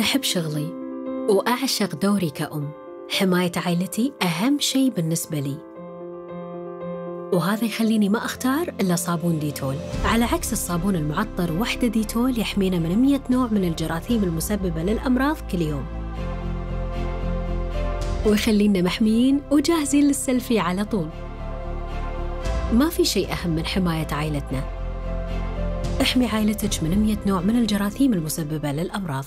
أنا أحب شغلي وأعشق دوري كأم. حماية عائلتي أهم شيء بالنسبة لي. وهذا يخليني ما أختار إلا صابون ديتول. على عكس الصابون المعطر وحدة ديتول يحمينا من 100 نوع من الجراثيم المسببة للأمراض كل يوم. ويخلينا محميين وجاهزين للسلفي على طول. ما في شيء أهم من حماية عائلتنا. احمي عائلتك من 100 نوع من الجراثيم المسببة للأمراض.